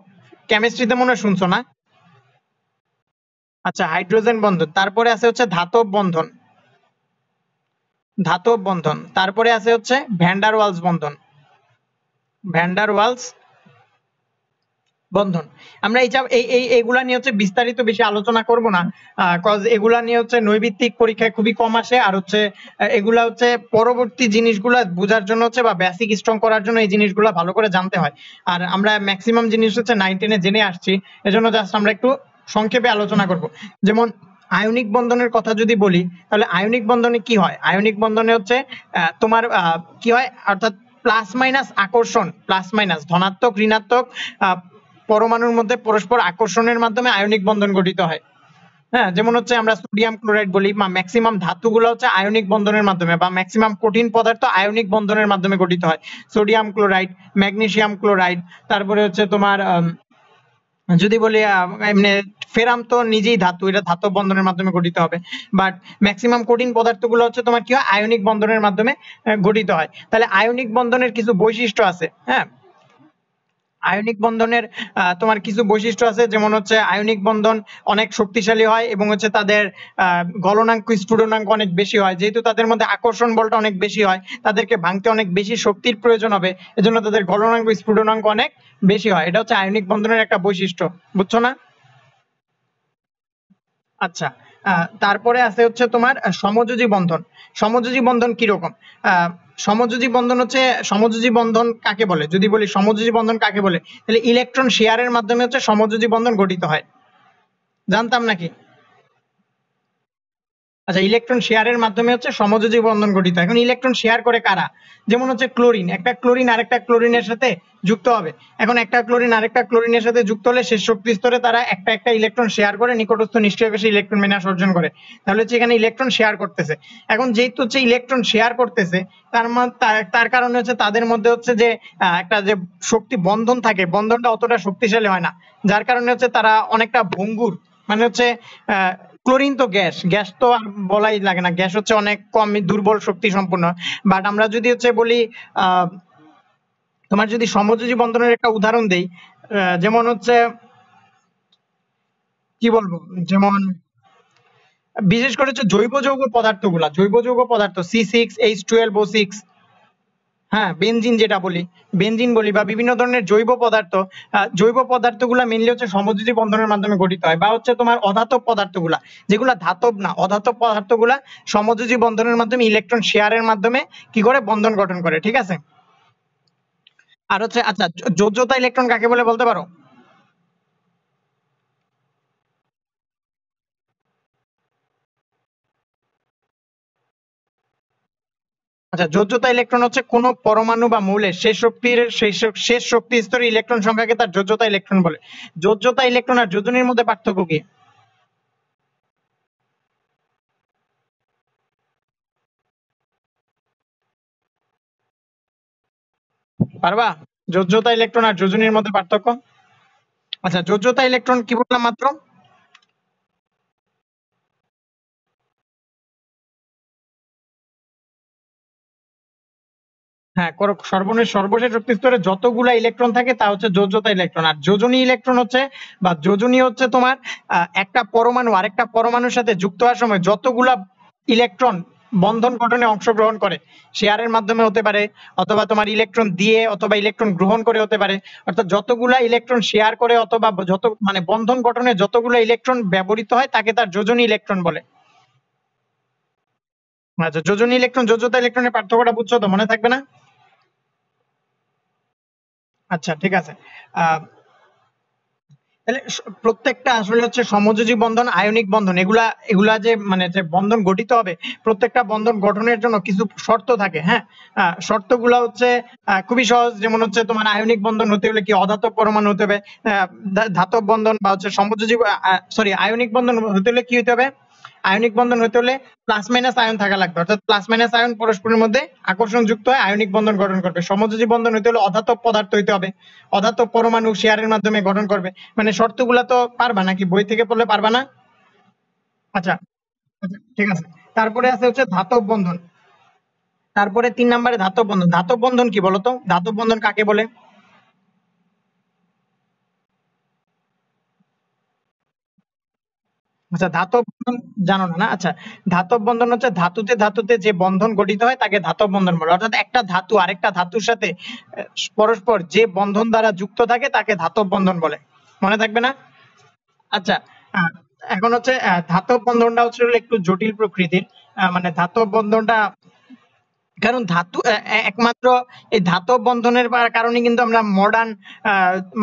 কেমিস্ট্রিতে মনে শুনছো না? আচ্ছা হাইড্রোজেন বন্ধন। তারপরে আছে হচ্ছে ধাতব বন্ধন। ধাতব বন্ধন। তারপরে আছে হচ্ছে ভ্যান্ডার ওয়ালস বন্ধন। ভ্যান্ডার ওয়ালস বন্ধন। আমরা এই এই এগুলা নিয়ে হচ্ছে বিস্তারিত বেশি আলোচনা করব না কজ এগুলা নিয়ে হচ্ছে নৈবিত্তিক পরীক্ষায় খুবই কম আসে আর হচ্ছে এগুলা হচ্ছে পরবর্তী জিনিসগুলা বোঝার জন্য হচ্ছে বা বেসিক স্ট্রং করার জন্য এই জিনিসগুলা ভালো করে জানতে হয়। আর আমরা ম্যাক্সিমাম জিনিস হচ্ছে নাইন টেনে জেনে আসছি, এজন্য জাস্ট আমরা একটু সংক্ষেপে আলোচনা করব। যেমন আয়নিক বন্ধনের কথা যদি বলি, তাহলে আয়নিক বন্ধনে কি হয়? আয়নিক বন্ধনে হচ্ছে তোমার কি হয়? অর্থাৎ প্লাস মাইনাস আকর্ষণ প্লাস মাইনাস ধনাত্মক, ঋণাত্মক পরমাণুর মধ্যে পরস্পর আকর্ষণের মাধ্যমে আয়নিক বন্ধন গঠিত হয়। হ্যাঁ যেমন হচ্ছে আমরা সোডিয়াম ক্লোরাইড বলি বা ম্যাক্সিমাম ধাতুগুলো হচ্ছে আয়নিক বন্ধনের মাধ্যমে বা ম্যাক্সিমাম কঠিন পদার্থ আয়নিক বন্ধনের মাধ্যমে গঠিত হয়। সোডিয়াম ক্লোরাইড, ম্যাগনেসিয়াম ক্লোরাইড, তারপরে হচ্ছে তোমার যদি বলি এমনি ফেরাম তো নিজেই ধাতু, এটা ধাতব বন্ধনের মাধ্যমে গঠিত হবে। বাট ম্যাক্সিমাম কঠিন পদার্থগুলো হচ্ছে তোমার কি হয়? আয়নিক বন্ধনের মাধ্যমে গঠিত হয়। তাহলে আয়নিক বন্ধনের কিছু বৈশিষ্ট্য আছে। হ্যাঁ আয়নিক বন্ধনের তোমার কিছু বৈশিষ্ট্য আছে, যেমন হচ্ছে আয়নিক বন্ধন অনেক শক্তিশালী হয় এবং হচ্ছে তাদের গলনাঙ্ক স্ফুটনাঙ্ক অনেক বেশি হয়। যেহেতু তাদের মধ্যে আকর্ষণ বলটা অনেক বেশি হয়, তাদেরকে ভাঙতে অনেক বেশি শক্তির প্রয়োজন হবে, এজন্য তাদের গলনাঙ্ক স্ফুটনাঙ্ক অনেক বেশি হয়। এটা হচ্ছে আয়নিক বন্ধনের একটা বৈশিষ্ট্য, বুঝছ না? আচ্ছা তারপরে আছে হচ্ছে তোমার সমযোজী বন্ধন। সমযোজী বন্ধন কীরকম? সমযোজী বন্ধন হচ্ছে, সমযোজী বন্ধন কাকে বলে? যদি বলি সমযোজী বন্ধন কাকে বলে? তাহলে ইলেকট্রন শেয়ারের মাধ্যমে হচ্ছে সমযোজী বন্ধন গঠিত হয়। জানতাম নাকি? আচ্ছা ইলেকট্রন শেয়ারের মাধ্যমে হচ্ছে সমযোজী বন্ধন গঠিত এখন ইলেকট্রন শেয়ার করে কারা? যেমন হচ্ছে ক্লোরিন একটা ক্লোরিন আরেকটা ক্লোরিনের সাথে যুক্ত হবে। এখন একটা ক্লোরিন আরেকটা ক্লোরিনের সাথে যুক্ত হলে শেষ শক্তি স্তরে তারা একটা একটা ইলেকট্রন শেয়ার করে, নিকটস্থ কোষে ইলেকট্রন বিন্যাস অর্জন করে। তাহলে হচ্ছে এখানে ইলেকট্রন শেয়ার করতেছে। এখন যেহেতু হচ্ছে ইলেকট্রন শেয়ার করতেছে, তার তার কারণে হচ্ছে তাদের মধ্যে হচ্ছে যে একটা যে শক্তি বন্ধন থাকে, বন্ধনটা অতটা শক্তিশালী হয় না। যার কারণে হচ্ছে তারা অনেকটা ভঙ্গুর। মানে হচ্ছে ক্লোরিন তো গ্যাস। গ্যাস তো আর বলাই লাগে না। গ্যাস হচ্ছে অনেক কম দুর্বল শক্তি সম্পন্ন। বাট আমরা যদি হচ্ছে বলি তোমার যদি সমযোজী বন্ধনের একটা উদাহরণ দেই যেমন হচ্ছে, কি বলব? যেমন, বিশেষ করে হচ্ছে জৈব যৌগ পদার্থগুলা, জৈব যৌগ পদার্থ C six H twelve O six হ্যাঁ বেনজিন যেটা বলি। বেনজিন বলি বা বিভিন্ন ধরনের জৈব পদার্থ জৈব পদার্থগুলা মেনলি হচ্ছে সমযোজী বন্ধনের মাধ্যমে গঠিত হয় বা হচ্ছে তোমার অধাতব পদার্থগুলা, যেগুলা ধাতব না, অধাতব পদার্থগুলা সমযোজী বন্ধনের মাধ্যমে ইলেকট্রন শেয়ারের মাধ্যমে কি করে? বন্ধন গঠন করে, ঠিক আছে? আর হচ্ছে আচ্ছা যোজ্যতা ইলেকট্রন কাকে বলে বলতে পারো? আচ্ছা যোজ্যতা ইলেকট্রন হচ্ছে কোন পরমাণু বা মৌলের শেষ শক্তির শেষ শক্তি স্তরে ইলেকট্রন সংখ্যাকে তার যোজ্যতা ইলেকট্রন বলে। যোজ্যতা ইলেকট্রন আর যোজনীর মধ্যে পার্থক্য কি? পারবা? যোজ্যতা ইলেকট্রন আর যোজনীর মধ্যে পার্থক্য? আচ্ছা যোজ্যতা ইলেকট্রন কি বললাম মাত্র? হ্যাঁ সর্বশেষ সর্বশেষ শক্তি স্তরে যতগুলা ইলেকট্রন থাকে, তা হচ্ছে যোজ্যতা ইলেকট্রন আর যোজনী ইলেকট্রন হচ্ছে, বা যোজনী হচ্ছে তোমার একটা পরমাণু, আরেকটা পরমাণুর সাথে যুক্ত হওয়ার সময় যতগুলা ইলেকট্রন বন্ধন গঠনে অংশগ্রহণ করে, শেয়ারের মাধ্যমে হতে পারে, অথবা তোমার ইলেকট্রন দিয়ে অথবা ইলেকট্রন গ্রহণ করে হতে পারে, অর্থাৎ যতগুলা ইলেকট্রন শেয়ার করে অথবা যত মানে বন্ধন গঠনে যতগুলো ইলেকট্রন ব্যবহৃত হয়, তাকে তার যোজনী ইলেকট্রন বলে। আচ্ছা যোজনী ইলেকট্রন যোজ্যতা ইলেকট্রনের পার্থক্যটা বুঝছ তো, মনে থাকবে না? আচ্ছা ঠিক আছে। তাহলে প্রত্যেকটা আসলে হচ্ছে সমযোজী বন্ধন, আয়নিক বন্ধন, এগুলা এগুলা যে মানে যে বন্ধন গঠিত হবে, প্রত্যেকটা বন্ধন গঠনের জন্য কিছু শর্ত থাকে হ্যাঁ? শর্তগুলো হচ্ছে খুবই সহজ, যেমন হচ্ছে তোমার আয়নিক বন্ধন হতে হলে কি অধাতব পরমাণু হতে হবে ধাতব বন্ধন বা হচ্ছে সমযোজী সরি আয়নিক বন্ধন হতে হলে কি হতে হবে? আয়নিক বন্ধন হতে হলে প্লাস মাইনাস আয়ন থাকা লাগবে। অর্থাৎ প্লাস মাইনাস আয়ন পরস্পরের মধ্যে আকর্ষণ যুক্ত হয় আয়নিক বন্ধন গঠন করবে। সমযোজী বন্ধন হতে হলে অধাতব পদার্থ হইতে হবে। অধাতব পরমাণু শেয়ারের মাধ্যমে গঠন করবে। মানে শর্তগুলা তো পারবা নাকি? বই থেকে পড়লে পারবা না? আচ্ছা আচ্ছা ঠিক আছে। তারপরে আছে হচ্ছে ধাতব বন্ধন। তারপরে তিন নম্বরে ধাতব বন্ধন। ধাতব বন্ধন কি বলতো? ধাতব বন্ধন কাকে বলে? আচ্ছা ধাতব বন্ধন জানো না আচ্ছা ধাতব বন্ধন হচ্ছে ধাতুতে ধাতুতে যে বন্ধন গঠিত হয় তাকে ধাতব বন্ধন বলে। অর্থাৎ একটা ধাতু আরেকটা ধাতুর সাথে পরস্পর যে বন্ধন দ্বারা যুক্ত থাকে তাকে ধাতব বন্ধন বলে। মনে থাকবে না? আচ্ছা এখন হচ্ছে ধাতব বন্ধনটা হচ্ছে একটু জটিল প্রকৃতির। মানে ধাতব বন্ধনটা, কারণ ধাতু একমাত্র এই ধাতব বন্ধনের কারণে কিন্তু আমরা মডার্ন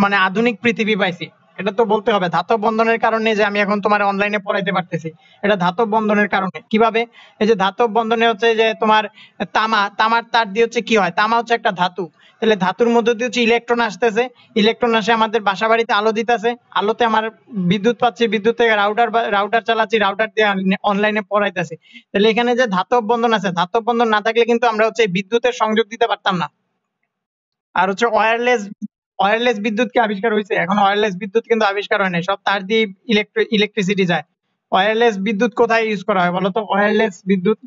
মানে আধুনিক পৃথিবী পাইছি। এটা তো বলতে হবে, ধাতব বন্ধনের কারণে যে আমি এখন তোমার অনলাইনে পড়াইতে পারতেছি, এটা ধাতব বন্ধনের কারণে। কীভাবে? এই যে ধাতব বন্ধনে হচ্ছে যে তোমার তামা, তামার তার দিয়ে হচ্ছে কি হয়? তামা হচ্ছে একটা ধাতু। তাহলে ধাতুর মধ্যে দিয়ে হচ্ছে ইলেকট্রন আসতেছে। ইলেকট্রন আসে আমাদের বাসা বাড়িতে আলো দিতেছে। আলোতে আমার বিদ্যুৎ পাচ্ছি বিদ্যুৎ থেকে রাউটার রাউটার চালাচ্ছি রাউটার দিয়ে অনলাইনে পড়াইতেছি। তাহলে এখানে যে ধাতব বন্ধন আছে, ধাতব বন্ধন না থাকলে কিন্তু আমরা হচ্ছে বিদ্যুতের সংযোগ দিতে পারতাম না। আর হচ্ছে ওয়্যারলেস ওয়্যারলেস বিদ্যুৎ কি আবিষ্কার হয়েছে। এখন ওয়্যারলেস বিদ্যুৎ কিন্তু আবিষ্কার হয়নি সব তার দিয়ে ইলেকট্রিসিটি যায়। ওয়্যারলেস বিদ্যুৎ কোথায় ইউজ করা হয় বলতো? ওয়্যারলেস বিদ্যুৎ